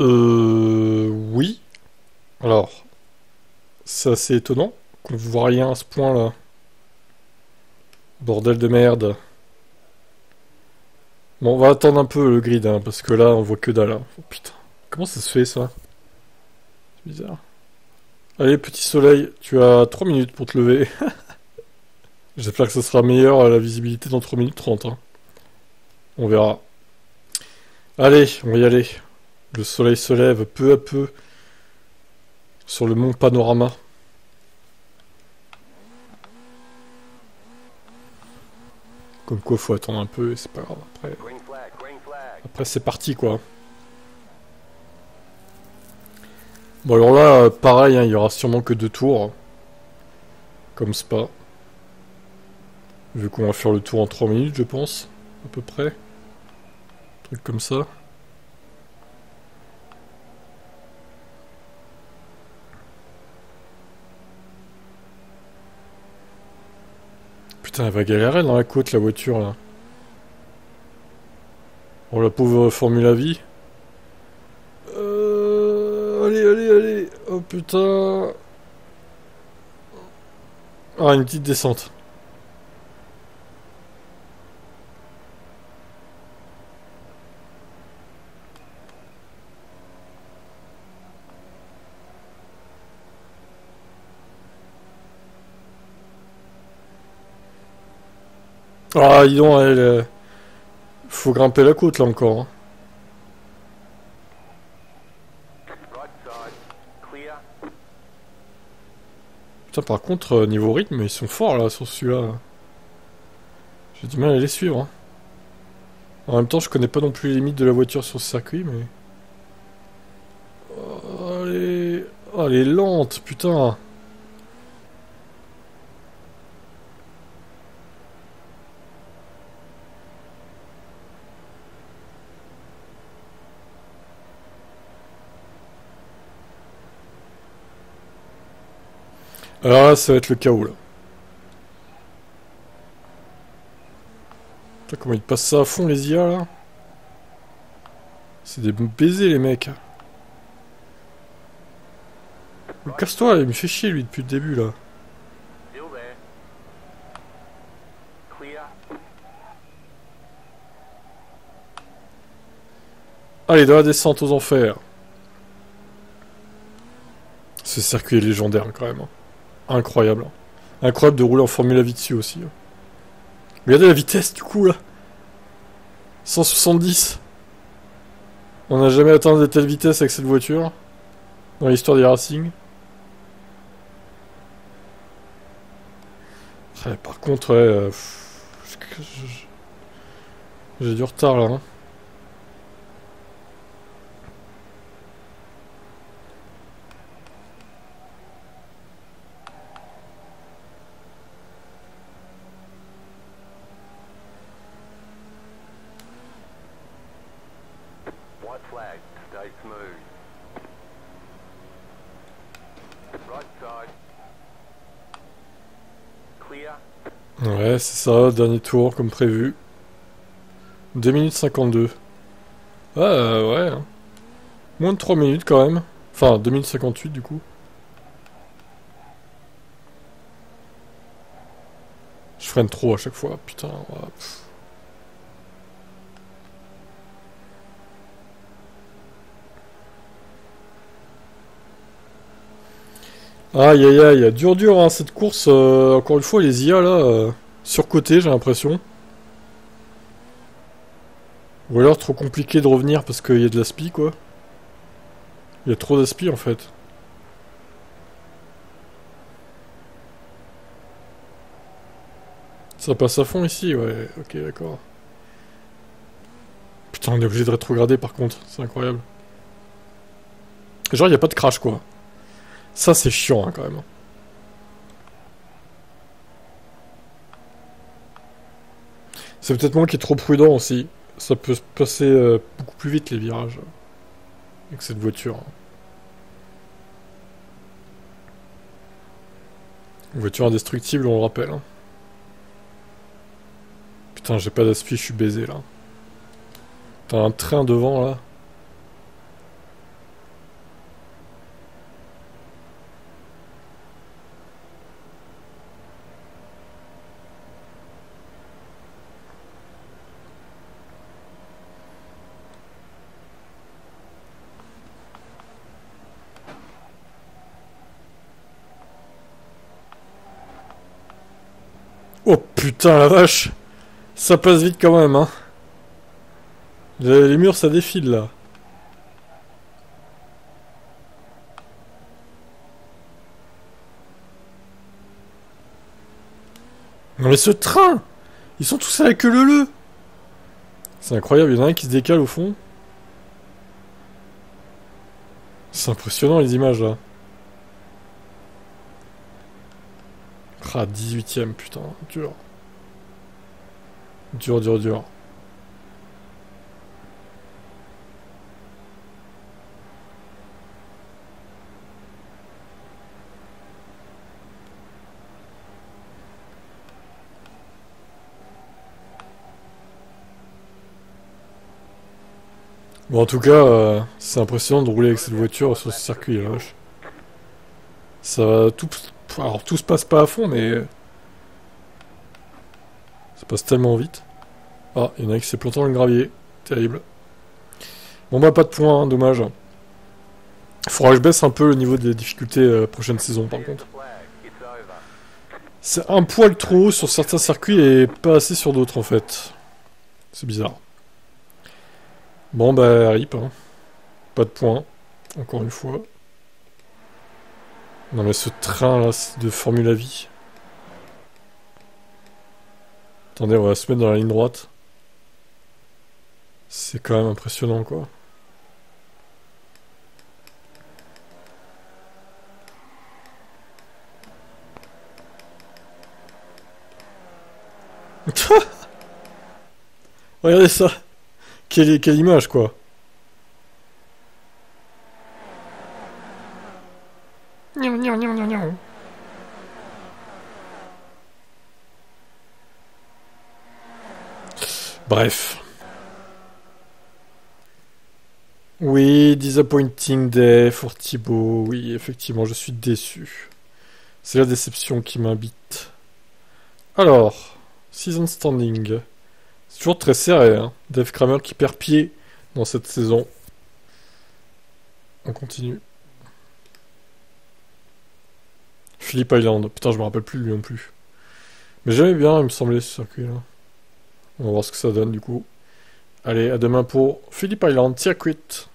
Euh... Oui. Alors, c'est assez étonnant qu'on voit rien à ce point-là. Bordel de merde. Bon, on va attendre un peu le grid, hein, parce que là, on voit que dalle. hein. Oh, putain, comment ça se fait, ça? C'est bizarre. Allez, petit soleil, tu as 3 minutes pour te lever. J'espère que ça sera meilleur à la visibilité dans 3 minutes 30. hein. On verra. Allez, on va y aller. Le soleil se lève peu à peu sur le mont Panorama. Comme quoi, faut attendre un peu et c'est pas grave. Après, après c'est parti quoi. Bon alors là, pareil, hein, il y aura sûrement que deux tours. Comme Spa. Vu qu'on va faire le tour en 3 minutes, je pense. À peu près. Un truc comme ça. Putain, elle va galérer dans la côte, la voiture, là. Oh, la pauvre Formule Vie? Euh... Allez, allez, allez. Oh, putain. Ah, une petite descente. Ah, dis donc, elle... euh, Faut grimper la côte, là, encore. hein. Putain, par contre, euh, niveau rythme, ils sont forts, là, sur celui-là. J'ai du mal à les suivre. hein. En même temps, je connais pas non plus les limites de la voiture sur ce circuit, mais... Oh, elle oh, elle est lente, putain Alors là, ça va être le chaos, là. Putain, comment ils passent ça à fond, les IA, là? C'est des baisers, les mecs. Casse-toi, il me fait chier, lui, depuis le début, là. Allez, dans la descente aux enfers. Ce circuit est légendaire, quand même. Incroyable. Incroyable de rouler en Formule vie dessus aussi. hein. Regardez la vitesse, du coup, là. 170. On n'a jamais atteint de telles vitesses avec cette voiture. Dans l'histoire des racing. Par contre, euh, J'ai du retard, là. hein. Ouais, c'est ça, dernier tour comme prévu. 2 minutes 52. Ah euh, ouais. hein. Moins de 3 minutes quand même. Enfin, 2 minutes 58 du coup. Je freine trop à chaque fois, putain. Aïe aïe aïe, dur dur hein, cette course, euh, encore une fois les IA là, euh, surcotés j'ai l'impression. Ou alors trop compliqué de revenir parce qu'il y a de l'aspi quoi. Il y a trop d'aspi en fait. Ça passe à fond ici, ouais, ok d'accord. Putain on est obligé de rétrograder par contre, c'est incroyable. Genre il n'y a pas de crash quoi. Ça, c'est chiant, hein, quand même. C'est peut-être moi qui est trop prudent aussi. Ça peut se passer euh, beaucoup plus vite, les virages. Avec cette voiture. Une voiture indestructible, on le rappelle. hein. Putain, j'ai pas d'aspi, je suis baisé, là. T'as un train devant, là? Oh putain la vache Ça passe vite quand même, hein. Les, murs ça défile là. Non mais ce train Ils sont tous à la queue leu C'est incroyable, il y en a un qui se décale au fond. C'est impressionnant les images là. Ah, 18ème, putain, dur. Dur, dur, dur. Bon, en tout cas, euh, c'est impressionnant de rouler avec cette voiture sur ce circuit, vache. Ça va tout... Alors, tout se passe pas à fond, mais... Ça passe tellement vite. Ah, il y en a qui s'est planté dans le gravier. Terrible. Bon bah, pas de points, hein, dommage. Faudra que je baisse un peu le niveau de la difficulté euh, prochaine saison, par contre. C'est un poil trop haut sur certains circuits et pas assez sur d'autres, en fait. C'est bizarre. Bon bah, rip, hein. Pas de points. Encore une fois. Non mais ce train là de Formule à vie. Attendez, on va se mettre dans la ligne droite. C'est quand même impressionnant quoi. Regardez ça. Quelle, quelle image quoi. Bref. Oui, disappointing day for Thibaut. Oui, effectivement, je suis déçu. C'est la déception qui m'habite. Alors, season standing. C'est toujours très serré, hein. Dave Kramer qui perd pied dans cette saison. On continue. Phillip Island. Putain, je me rappelle plus lui non plus. Mais j'aimais bien, il me semblait, ce circuit-là. On va voir ce que ça donne du coup. Allez, à demain pour Phillip Island Circuit.